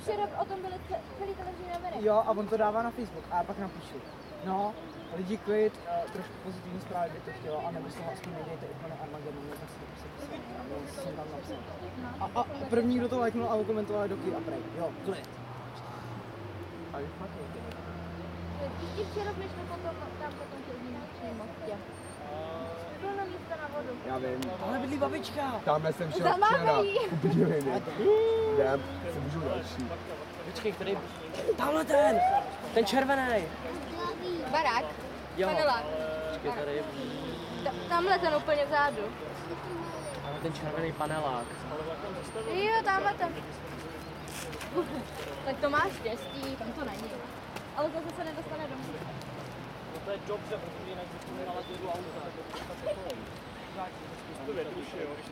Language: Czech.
včera o tom byly ce- celý televizní noviny. Jo, a on to dává na Facebook a já pak napíšu. No, lidi klid, uh, trošku pozitivní zprávy by to chtělo, a nebo z toho aspoň nedějte úplně Armageddon, tak si to. Já jsem tam napsal. A, a, první, kdo to lajknul a komentoval je Doky a Prej. Jo, klid. A je fakt I včera my jsme potom, tam potom chodili na mostě. Plno místa na vodu. Já vím. Ale bydlí babička. Tamhle jsem šel včera. Zamávají. Podívej, Jdem, se můžu další. Počkej, který... Tamhle ten! Ten červený. Barák. Jo. Panelák. Počkej, tady tamhle ten úplně vzadu. Ale ten červený panelák. Jo, tamhle ten. tak to máš štěstí, tam to není. Ale zase se nedostane domů. No to je dobře, protože jinak by to měla dědu auta. To je jednoduše, jo, když